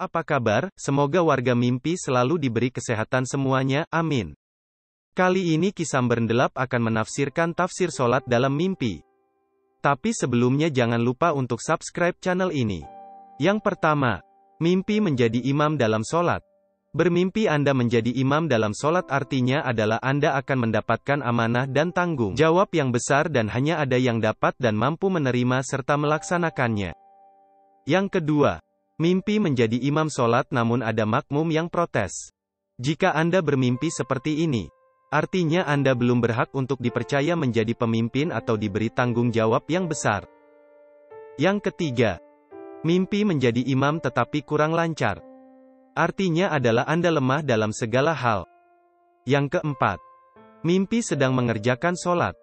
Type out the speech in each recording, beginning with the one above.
apa kabar? Semoga warga mimpi selalu diberi kesehatan semuanya, amin. Kali ini Kisam Berendelap akan menafsirkan tafsir solat dalam mimpi. Tapi sebelumnya jangan lupa untuk subscribe channel ini. Yang pertama, mimpi menjadi imam dalam solat. Bermimpi Anda menjadi imam dalam solat artinya adalah Anda akan mendapatkan amanah dan tanggung jawab yang besar dan hanya ada yang dapat dan mampu menerima serta melaksanakannya. Yang kedua, mimpi menjadi imam solat namun ada makmum yang protes. Jika Anda bermimpi seperti ini, artinya Anda belum berhak untuk dipercaya menjadi pemimpin atau diberi tanggung jawab yang besar. Yang ketiga, mimpi menjadi imam tetapi kurang lancar. Artinya adalah Anda lemah dalam segala hal. Yang keempat, mimpi sedang mengerjakan sholat.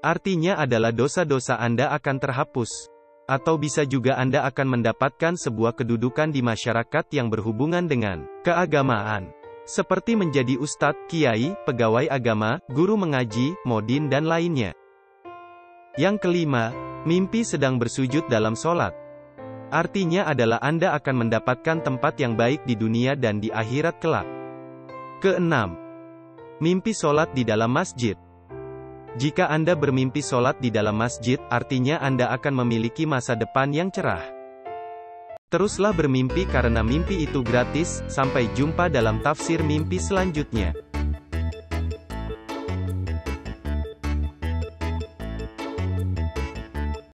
Artinya adalah dosa-dosa Anda akan terhapus. Atau bisa juga Anda akan mendapatkan sebuah kedudukan di masyarakat yang berhubungan dengan keagamaan. Seperti menjadi ustadz, kiai, pegawai agama, guru mengaji, modin dan lainnya. Yang kelima, mimpi sedang bersujud dalam sholat. Artinya adalah Anda akan mendapatkan tempat yang baik di dunia dan di akhirat kelak. Keenam, mimpi solat di dalam masjid. Jika Anda bermimpi solat di dalam masjid, artinya Anda akan memiliki masa depan yang cerah. Teruslah bermimpi karena mimpi itu gratis, sampai jumpa dalam tafsir mimpi selanjutnya.